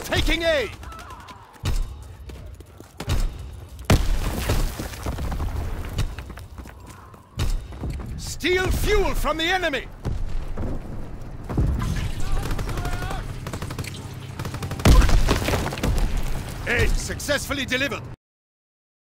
taking A! Steal fuel from the enemy! A successfully delivered.